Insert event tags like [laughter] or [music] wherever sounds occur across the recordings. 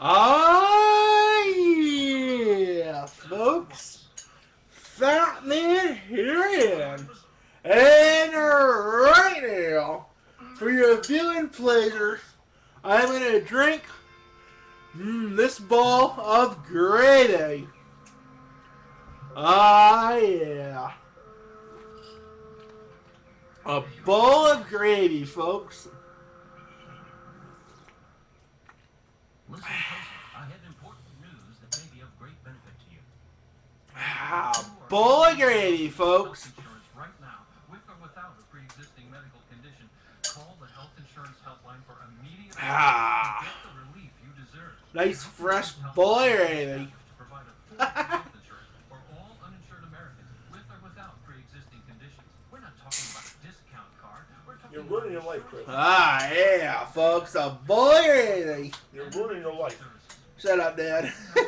Oh yeah, folks. Fat Man here And right now, for your viewing pleasure, I'm gonna drink mm, this ball of gravy. Ah yeah. A bowl of gravy, folks. Listen closely. I have important news that may be of great benefit to you. Ah, folks. Insurance right now, with or without a pre-existing medical condition. Call the health insurance helpline for immediate Ah. relief you deserve. Nice fresh bowl [laughs] of gravy. To provide affordable health insurance for all uninsured Americans, with or without pre-existing conditions. We're not talking about a discount card. We're talking You're ruining your life, Chris. Ah, yeah, folks, a boy. of gravy. You're ruining your life. Shut up, Dad. Free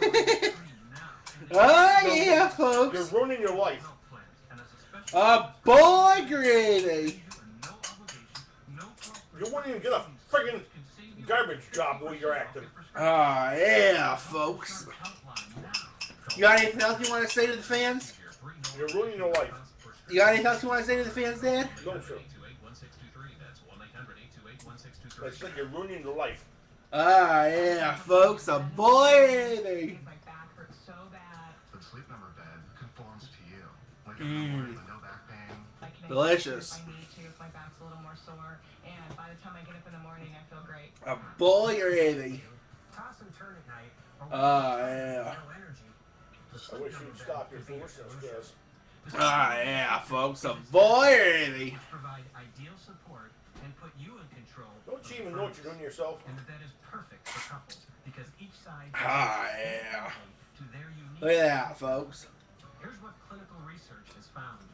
now. oh, yeah, folks. You're ruining your life. Health plans, and as a special A bowl of gravy. no obligation, no cost You wouldn't even get a friggin' garbage job where you're acting. Ah, yeah, folks. You got anything else you want to say to the fans? You're ruining your life. You got anything else you want to say to the fans, Dad? No, sir. I said you're ruining your life. Ah, yeah, folks, a bowl of. My back hurts so bad. The sleep number bed conforms to you. Like a Mm. no back pain. Delicious. I need to, if my back's a little more sore. And by the time I get up in the morning, I feel great. A bowl of. Toss and turn at night. Ah, yeah. I wish you'd stop your foolishness, Chris. Ah, yeah, folks, a bowl of gravy. Provide ideal support and put you in control. Don't you even know what you're doing to yourself? And the bed is perfect for couples because each side Ah, yeah. to their unique. Look at that, folks. Here's what clinical research has found.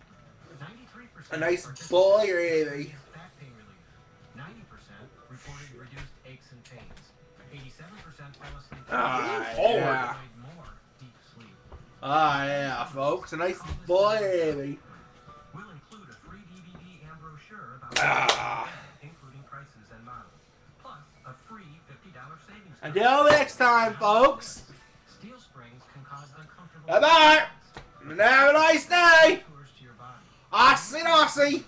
93% A nice boy bowl of gravy. back pain relief. 90% reported reduced aches and pains. 87% fell asleep. Ah, yeah. More deep sleep. Ah, yeah, folks, a nice boy of gravy. Brochure about Ah. including prices and models. Plus, a free $50 savings. Until next time, folks. Steel springs can cause uncomfortable Bye-bye. And have a nice day. tours to your body. Aussie, Aussie.